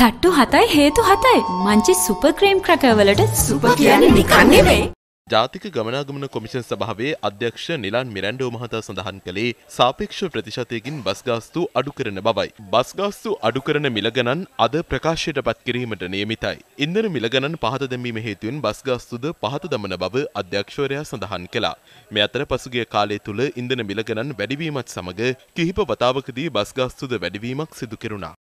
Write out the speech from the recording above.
තට්ටු හතයි හේතු හතයි මංචි සුපර් ක්‍රීම් ක්‍රකවලට සුප කියන්නේ නිකන් නෙවෙයි. ජාතික ගමනාගමන කොමිෂන් සභාවේ අධ්‍යක්ෂ නිලන් මිරැන්ඩෝ මහතා සඳහන් කළේ සාපේක්ෂ ප්‍රතිශතයකින් බස් ගාස්තු අඩු කරන බවයි. බස් ගාස්තු අඩු කරන මිල ගණන් අද ප්‍රකාශයට පත් කිරීමට නියමිතයි. ඉන්ධන මිල ගණන් පහත දැමීම හේතුවෙන් බස් ගාස්තුද පහත දමන බව අධ්‍යක්ෂවරයා සඳහන් කළා. මේ අතර පසුගිය කාලය තුල ඉන්ධන මිල ගණන් වැඩිවීමත් සමග කිහිප වතාවකදී බස් ගාස්තුද වැඩිවීමක් සිදු කෙරුණා.